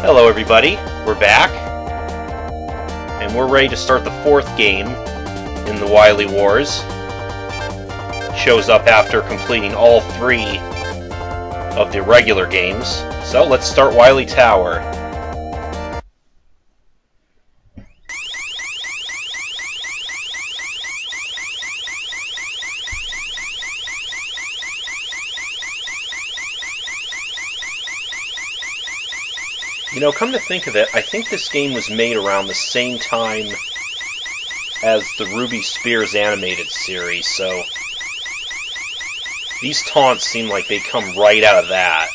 Hello everybody, we're back. And we're ready to start the fourth game in the Wily Wars. Shows up after completing all three of the regular games. So let's start Wily Tower. You know, come to think of it, I think this game was made around the same time as the Ruby Spears animated series, so these taunts seem like they come right out of that.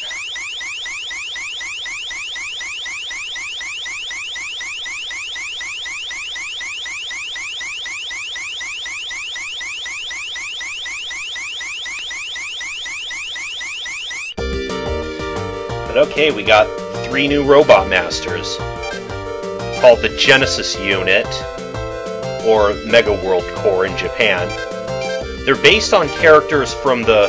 But okay, we got three new Robot Masters called the Genesis Unit, or Mega World Corps in Japan. They're based on characters from the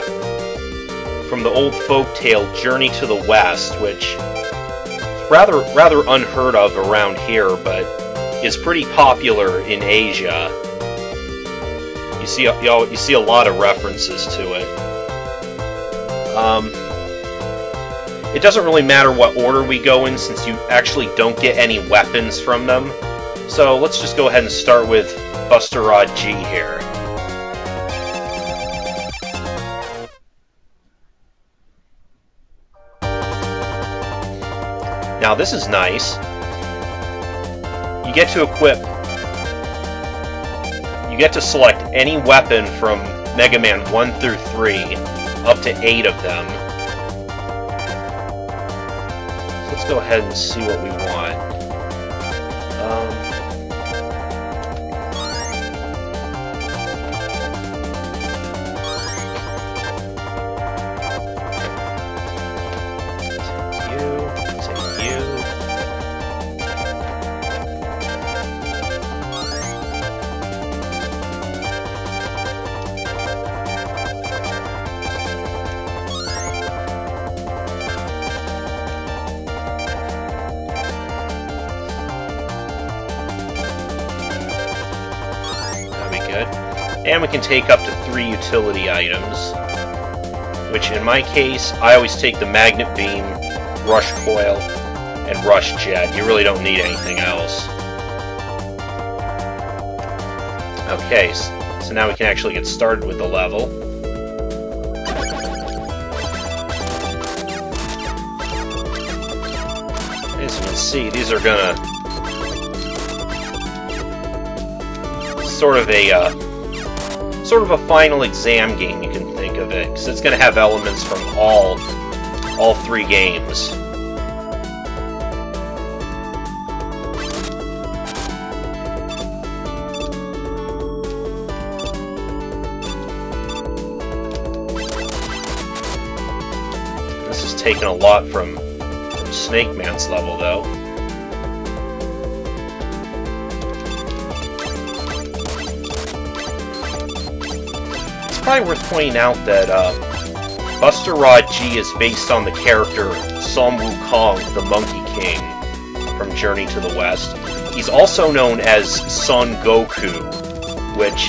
from the old folktale Journey to the West, which is rather rather unheard of around here, but is pretty popular in Asia. You see, you, you see a lot of references to it. Um, it doesn't really matter what order we go in since you actually don't get any weapons from them. So let's just go ahead and start with Buster Rod G here. Now this is nice. You get to equip... You get to select any weapon from Mega Man 1 through 3, up to 8 of them. Let's go ahead and see what we And we can take up to three utility items. Which, in my case, I always take the Magnet Beam, Rush Coil, and Rush Jet. You really don't need anything else. Okay, so now we can actually get started with the level. As you can see, these are gonna sort of a uh, sort of a final exam game you can think of it because it's going to have elements from all all three games. This is taking a lot from, from Snake Man's level though probably worth pointing out that uh, Buster Rod G is based on the character Sun Wukong, the Monkey King from Journey to the West. He's also known as Son Goku, which,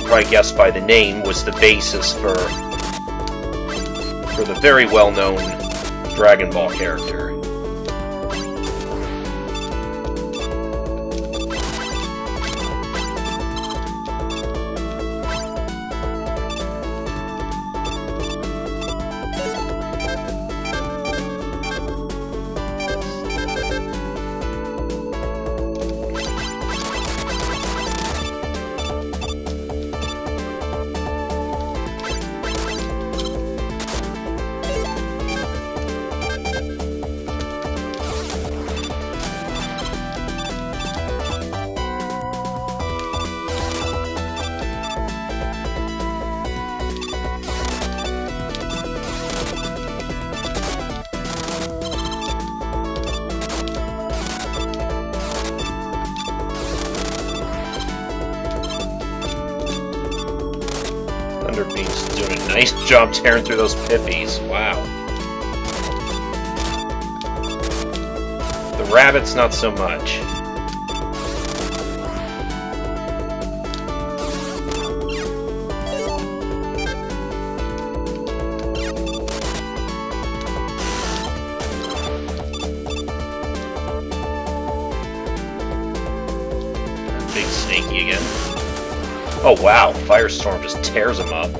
you probably guessed by the name, was the basis for for the very well-known Dragon Ball character. Thunder Beam's doing a nice job tearing through those pippies. Wow. The rabbits, not so much. Oh wow, Firestorm just tears him up.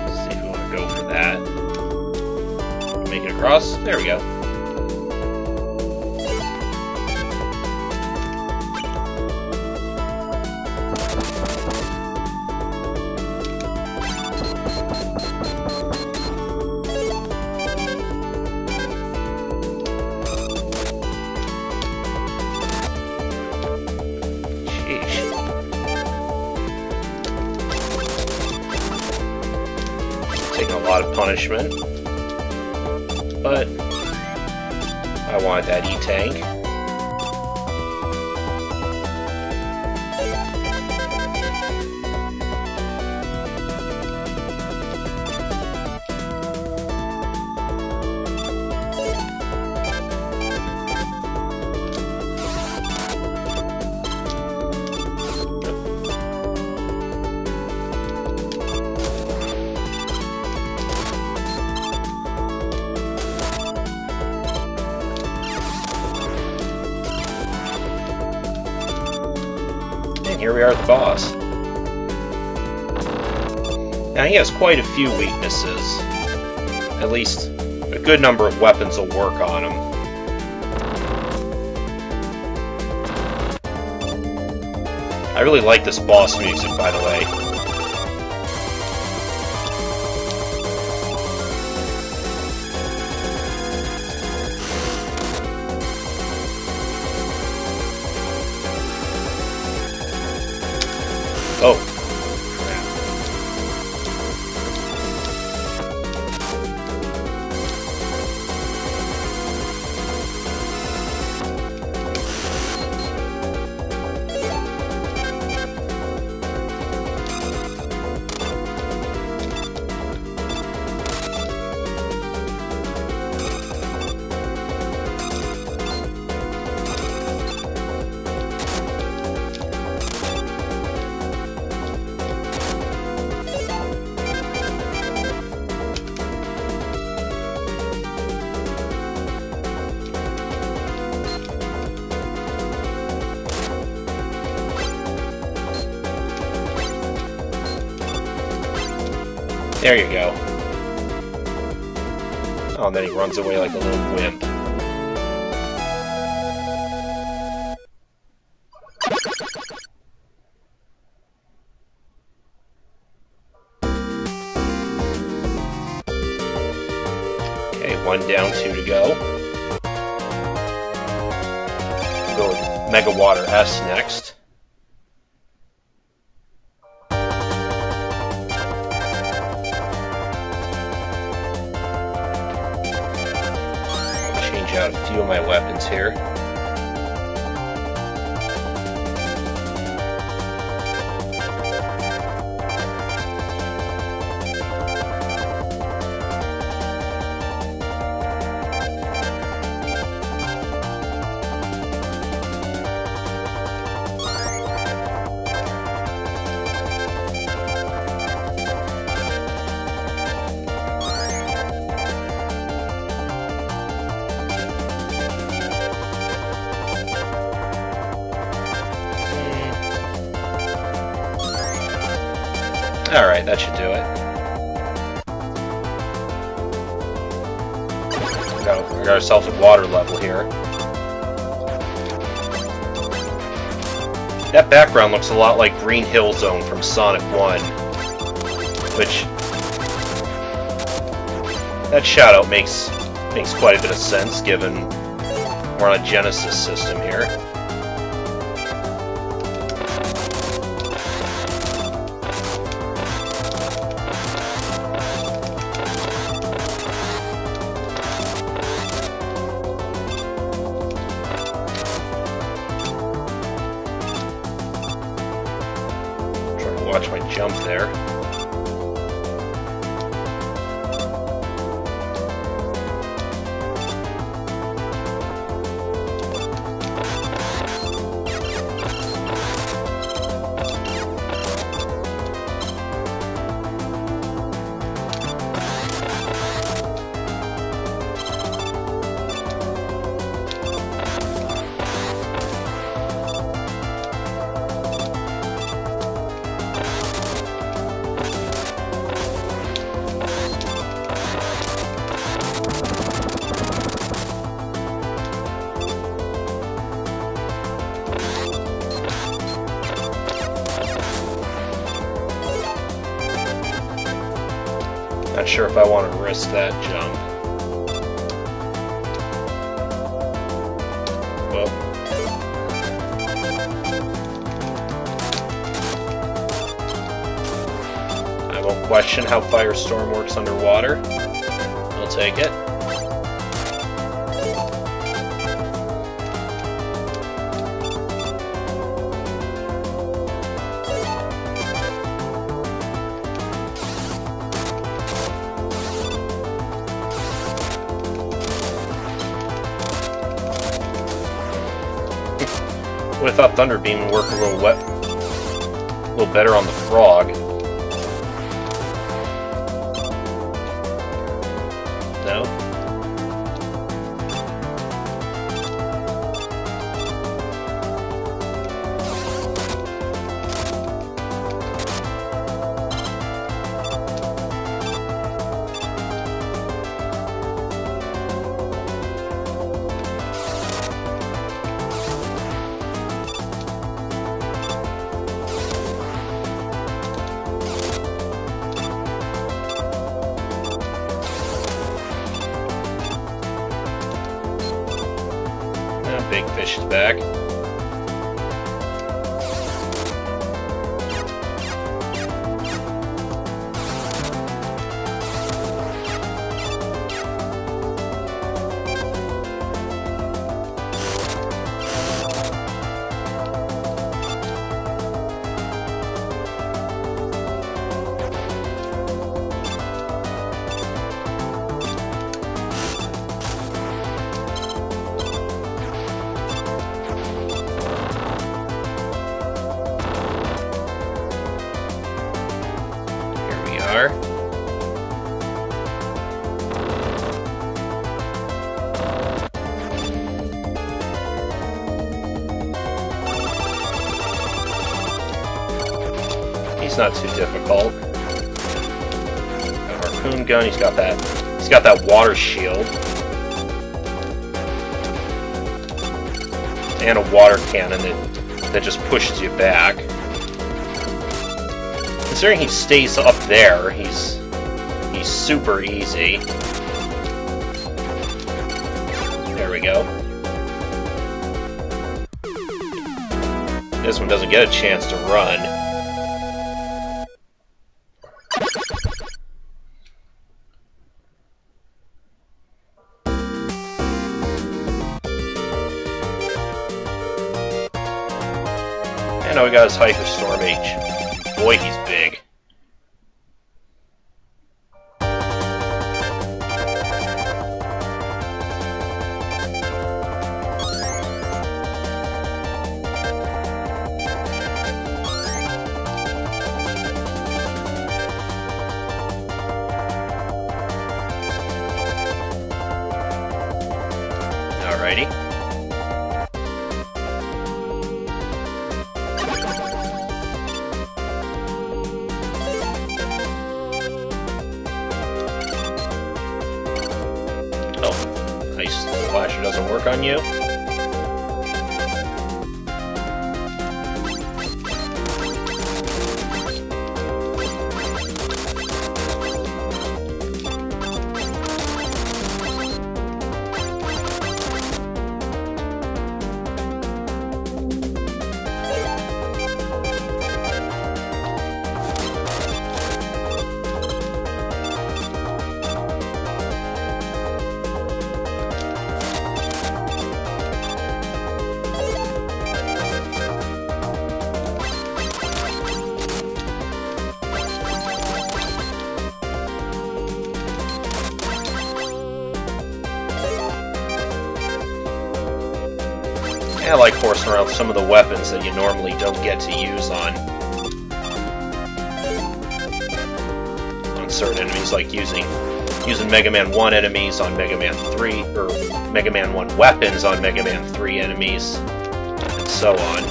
Let's see if we want go for that. Make it across. There we go. Lot of punishment but I wanted that E-Tank. Here we are at the boss. Now he has quite a few weaknesses. At least a good number of weapons will work on him. I really like this boss music, by the way. There you go. Oh, and then he runs away like a little wimp. Okay, one down, two to go. Go with Mega Water S next. Here. That should do it. We got, ourselves a water level here. That background looks a lot like Green Hill Zone from Sonic 1. Which... That shoutout makes, makes quite a bit of sense, given we're on a Genesis system here. Not sure if I want to risk that jump. Well. I won't question how Firestorm works underwater. I'll take it. Have thought Thunder Beam would work a little wet, a little better on the frog. Big fish is back. He's not too difficult. A harpoon gun. He's got that. He's got that water shield. And a water cannon that that just pushes you back. Considering he stays up there, he's he's super easy. There we go. This one doesn't get a chance to run. His Hyper Storm H. Boy, he's big. I like horsing around some of the weapons that you normally don't get to use on on certain enemies, like using using Mega Man 1 enemies on Mega Man 3, or Mega Man 1 weapons on Mega Man 3 enemies, and so on.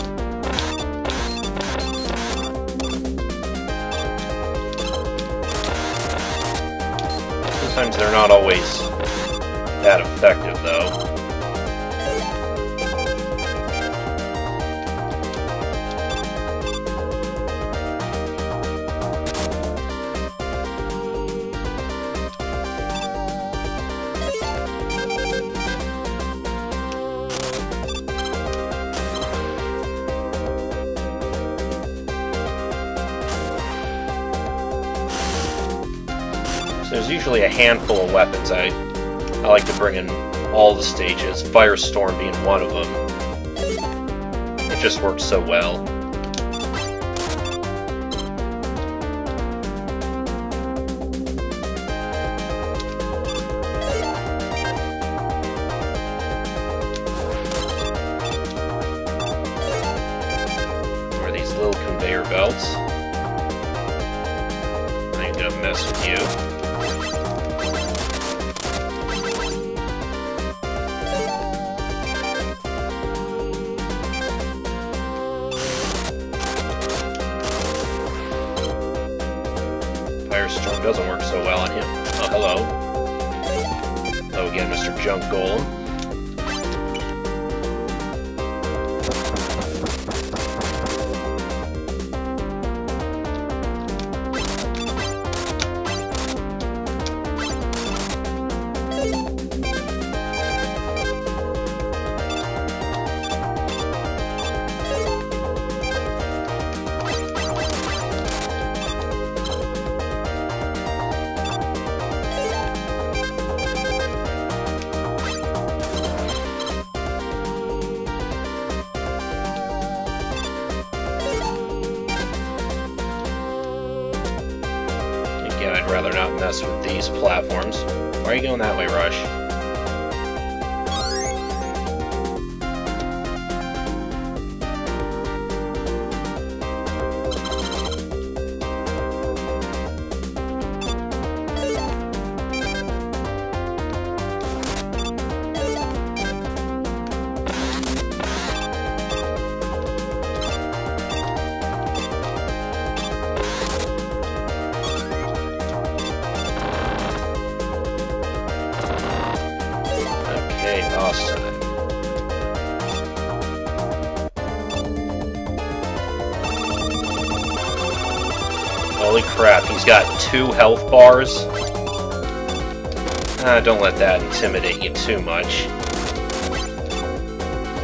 Sometimes they're not always that effective, though. Usually a handful of weapons I, I like to bring in all the stages, Firestorm being one of them. It just works so well. I'd rather not mess with these platforms. Why are you going that way, Rush? Holy crap, he's got two health bars? Ah, don't let that intimidate you too much.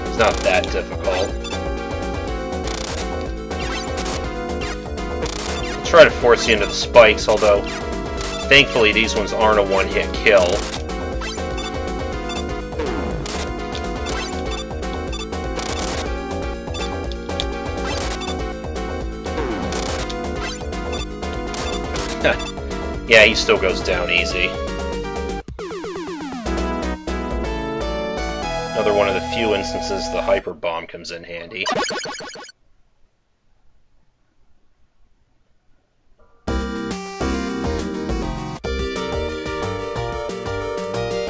It's not that difficult. I'll try to force you into the spikes, although thankfully these ones aren't a one-hit kill. yeah, he still goes down easy. Another one of the few instances the Hyper Bomb comes in handy.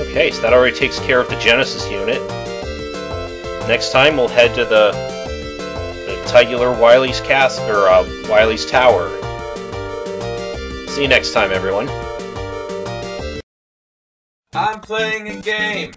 Okay, so that already takes care of the Genesis unit. Next time we'll head to the the titular Wily's Castle or uh, Wily's Tower. See you next time, everyone. I'm playing a game.